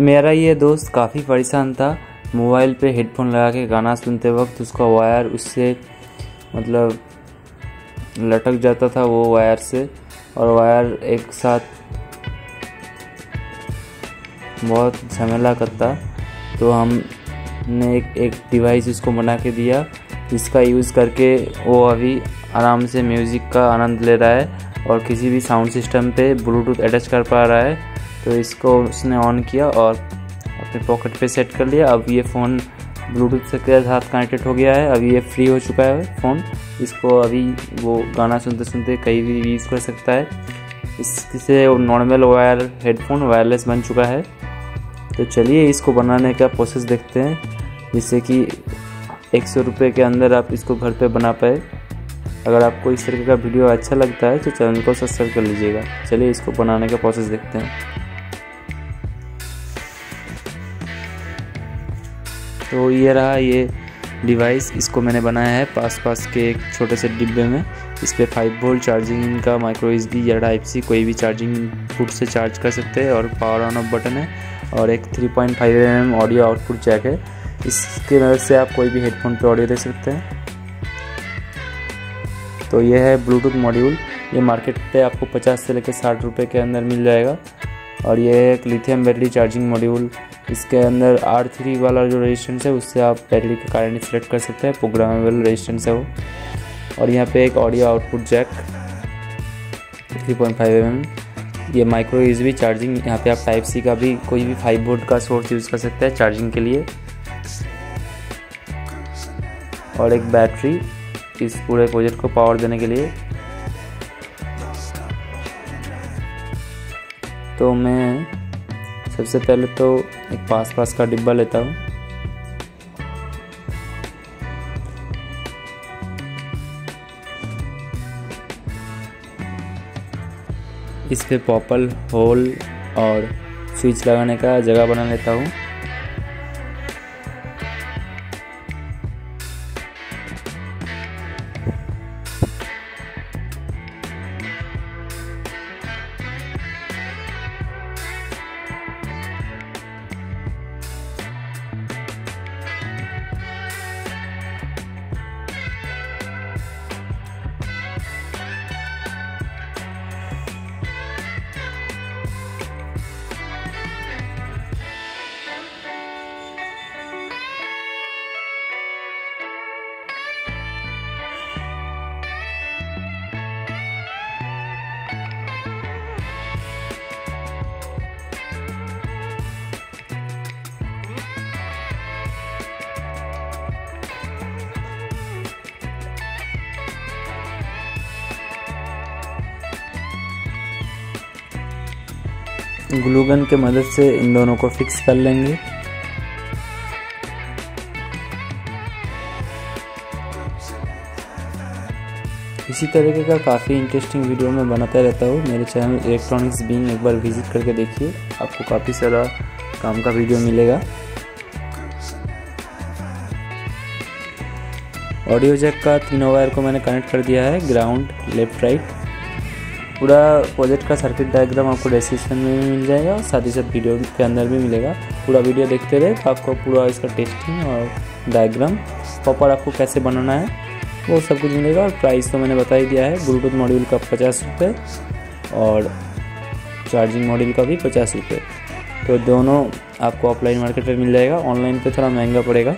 मेरा ये दोस्त काफ़ी परेशान था। मोबाइल पे हेडफोन लगा के गाना सुनते वक्त उसका वायर उससे मतलब लटक जाता था वो वायर से और वायर एक साथ बहुत झमेला करता। तो हमने एक एक डिवाइस उसको बना के दिया। जिसका यूज़ करके वो अभी आराम से म्यूज़िक का आनंद ले रहा है और किसी भी साउंड सिस्टम पे ब्लूटूथ अटैच कर पा रहा है। तो इसको उसने ऑन किया और अपने पॉकेट पे सेट कर लिया। अब ये फ़ोन ब्लूटूथ से के साथ कनेक्टेड हो गया है। अभी ये फ्री हो चुका है फ़ोन इसको अभी वो गाना सुनते सुनते कहीं भी यूज़ कर सकता है। इससे नॉर्मल वायर हेडफोन वायरलेस बन चुका है। तो चलिए इसको बनाने का प्रोसेस देखते हैं, जिससे कि एक सौ रुपये के अंदर आप इसको घर पे बना पाए। अगर आपको इस तरीके का वीडियो अच्छा लगता है तो चैनल को सब्सक्राइब कर लीजिएगा। चलिए इसको बनाने का प्रोसेस देखते हैं। तो ये रहा ये डिवाइस इसको मैंने बनाया है पास पास के एक छोटे से डिब्बे में। इस पर फाइव वोल्ट चार्जिंग का माइक्रो एस या टाइप सी कोई भी चार्जिंग पुट से चार्ज कर सकते हैं और पावर ऑन ऑफ़ बटन है और एक 3.5 point mm audio output jack है। इसकी मदद से आप कोई भी हेडफोन पे ऑडियो दे सकते हैं। तो ये है ब्लूटूथ मॉड्यूल ये मार्केट पे आपको 50 से लेकर साठ रुपये के अंदर मिल जाएगा। और ये है एक लिथियम बैटरी चार्जिंग मॉड्यूल इसके अंदर आर थ्री वाला जो रेजिस्टेंस है, उससे आप बैटरी का करंट सिलेक्ट कर सकते हैं। प्रोग्रामेबल रेजिस्टेंस है वो। और यहाँ पे एक audio output jack 3.5 point mm ये माइक्रो यूज़ चार्जिंग यहाँ पे आप टाइप सी का भी कोई भी फाइव बोर्ड का सोर्स यूज़ कर सकते हैं चार्जिंग के लिए। और एक बैटरी इस पूरे प्रोजेक्ट को पावर देने के लिए। तो मैं सबसे पहले तो एक पास पास का डिब्बा लेता हूँ। इस पे पॉपल होल और स्विच लगाने का जगह बना लेता हूँ। ग्लूगन के मदद से इन दोनों को फिक्स कर लेंगे। इसी तरीके का काफ़ी इंटरेस्टिंग वीडियो मैं बनाता रहता हूँ। मेरे चैनल इलेक्ट्रॉनिक्स बींग एक बार विज़िट करके देखिए। आपको काफ़ी सारा काम का वीडियो मिलेगा। ऑडियो जैक का तीनों वायर को मैंने कनेक्ट कर दिया है। ग्राउंड लेफ़्ट राइट पूरा प्रोजेक्ट का सर्किट डायग्राम आपको डिस्क्रिप्शन में भी मिल जाएगा साथ ही साथ वीडियो के अंदर भी मिलेगा। पूरा वीडियो देखते रहे तो आपको पूरा इसका टेस्टिंग और डायग्राम प्रॉपर आपको कैसे बनाना है, वो सब कुछ मिलेगा। और प्राइस तो मैंने बता ही दिया है ब्लूटूथ मॉड्यूल का पचास रुपये और चार्जिंग मॉड्यूल का भी पचास रुपये तो दोनों आपको ऑफलाइन मार्केट में मिल जाएगा। ऑनलाइन पे थोड़ा महँगा पड़ेगा।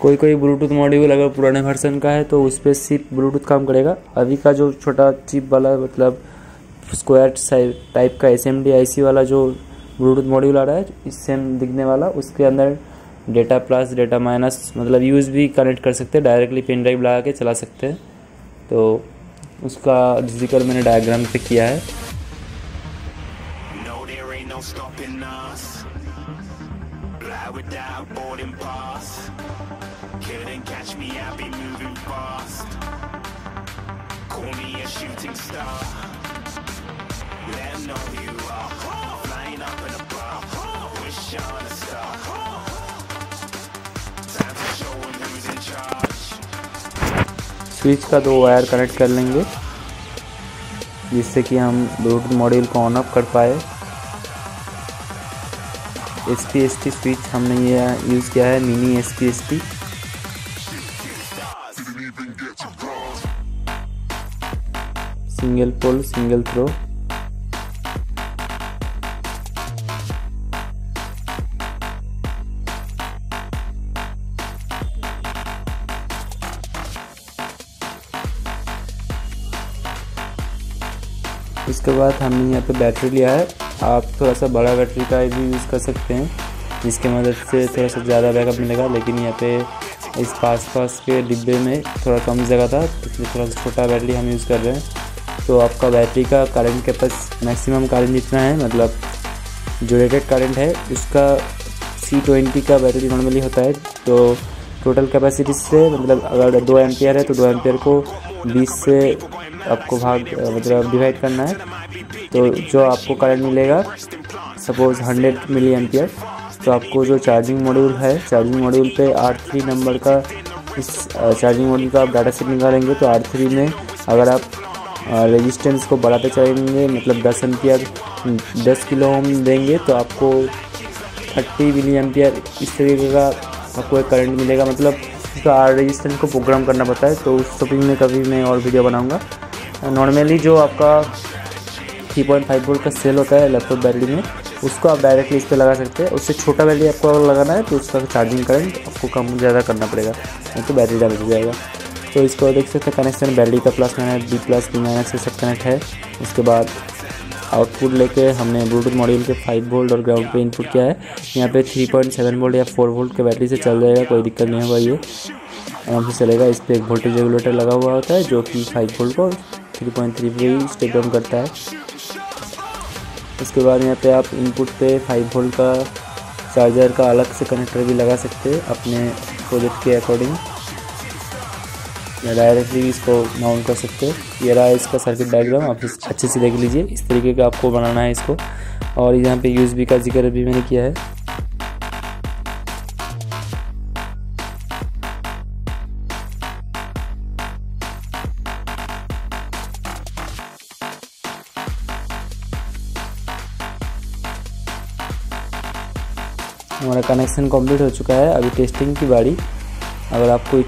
कोई कोई ब्लूटूथ मॉड्यूल अगर पुराने वर्सन का है तो उस पर सिर्फ़ ब्लूटूथ काम करेगा। अभी का जो छोटा चिप वाला मतलब स्क्वायर टाइप का एस एम वाला जो ब्लूटूथ मॉड्यूल आ रहा है, इस सेम दिखने वाला, उसके अंदर डेटा प्लस डेटा माइनस मतलब यूज़ भी कनेक्ट कर सकते हैं डायरेक्टली पेन ड्राइव लगा के चला सकते हैं। तो उसका ज़िक्र मैंने डायग्राम पे किया है। Call me a shooting star. Let them know who you are. Flying up in a bar. Wish on a star. Time to show them who's in charge. Switch का दो वायर कनेक्ट कर लेंगे जिससे कि हम ब्लूटूथ मॉड्यूल को on up कर पाए S P S T switch हमने ये यूज़ किया है mini S P S T single pole single throw इसके बाद हमने यहाँ पे बैटरी लिया है। आप थोड़ा सा बड़ा बैटरी का भी यूज़ कर सकते हैं। जिसके मदद से थोड़ा सा ज़्यादा बैकअप मिलेगा, लेकिन यहाँ पे इस पास पास के डिब्बे में थोड़ा कम जगह था इसलिए थोड़ा सा छोटा बैटरी हम यूज़ कर रहे हैं। तो आपका बैटरी का करंट के पास मैक्सिमम करंट जितना है मतलब जो रेटेड करंट है, उसका सी ट्वेंटी का बैटरी नॉर्मली होता है। तो टोटल कैपेसिटी से मतलब अगर दो एम्पियर है तो दो एम्पियर को बीस से आपको भाग मतलब डिवाइड करना है। तो जो आपको करंट मिलेगा सपोज़ हंड्रेड मिली एम्पियर तो आपको जो चार्जिंग मॉड्यूल है चार्जिंग मॉड्यूल पे आर थ्री नंबर का इस चार्जिंग मॉड्यूल का आप डाटा सेट निकालेंगे तो आर थ्री में अगर आप रेजिस्टेंस को बढ़ाते चलेंगे मतलब दस एम्पियर दस किलो ओम देंगे तो आपको थर्टी मिली एम्पियर इस तरीके का आपको एक करंट मिलेगा। मतलब उसका आर रेजिस्टेंस को प्रोग्राम करना पड़ता है तो उस टॉपिक में कभी मैं और वीडियो बनाऊँगा। नॉर्मली जो आपका थ्री पॉइंट फाइव वोल्ट का सेल होता है लैपटॉप बैटरी में, उसको आप डायरेक्टली इस पर लगा सकते हैं। उससे छोटा बैटरी आपको अगर लगाना है तो उसका चार्जिंग करंट आपको कम, ज़्यादा करना पड़ेगा, नहीं तो बैटरी डैमेज हो जाएगा। तो इसको देख सकते हैं कनेक्शन बैटरी का plus minus B plus B minus से सब कनेक्ट है। उसके बाद आउटपुट लेके हमने ब्लूटूथ मॉड्यूल के 5 वोल्ट और ग्राउंड पे इनपुट किया है। यहाँ पे 3.7 वोल्ट या 4 वोल्ट के बैटरी से चल जाएगा, कोई दिक्कत नहीं होगा ये। आराम से चलेगा, इस पर एक वोल्टेज रेगुलेटर लगा हुआ होता है, जो कि 5 वोल्ट को 3.3 पॉइंट थ्री स्टेप डाउन करता है। उसके बाद यहाँ पे आप इनपुट पे 5 वोल्ट का चार्जर का अलग से कनेक्टर भी लगा सकते हैं, अपने प्रोजेक्ट के अकॉर्डिंग या डायरेक्टली इसको माउंट कर सकते हो। ये रहा इसका सर्किट डायग्राम आप अच्छे से देख लीजिए। इस तरीके का आपको बनाना है इसको। और यहाँ पे यूएसबी का ज़िक्र भी मैंने किया है। हमारा कनेक्शन कंप्लीट हो चुका है। अभी टेस्टिंग की बारी। अगर आपको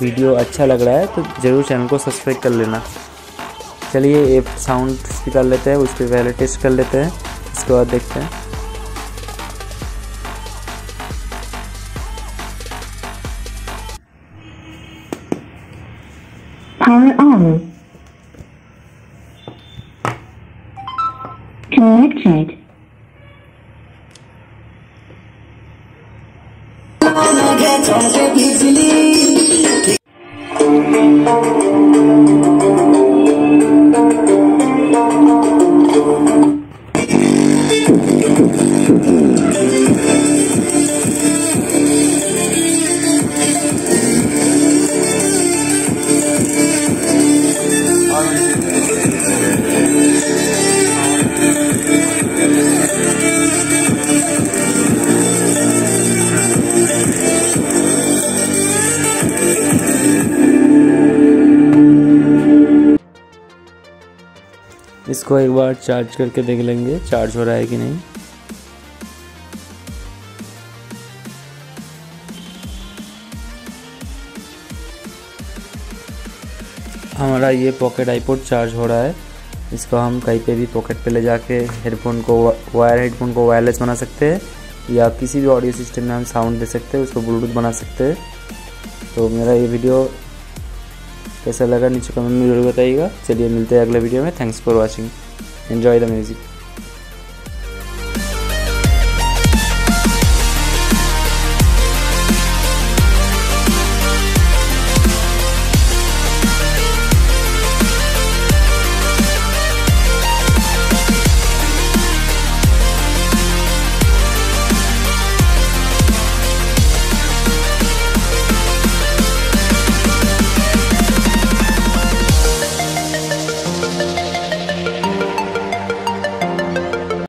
वीडियो अच्छा लग रहा है तो ज़रूर चैनल को सब्सक्राइब कर लेना चलिए एक साउंड निकाल लेते हैं उस पर पहले टेस्ट कर लेते हैं इसके बाद देखते हैं. Connected. Thank you. इसको एक बार चार्ज करके देख लेंगे। चार्ज हो रहा है कि नहीं? हमारा ये पॉकेट आईपोड चार्ज हो रहा है। इसको हम कहीं पे भी पॉकेट पे ले जाके हेडफोन को वायर हेडफोन को वायरलेस बना सकते हैं, या किसी भी ऑडियो सिस्टम में हम साउंड दे सकते हैं, उसको ब्लूटूथ बना सकते हैं। तो मेरा ये वीडियो कैसा लगा नीचे कमेंट में ज़रूर बताइएगा। चलिए मिलते हैं अगले वीडियो में। Thanks for watching enjoy the music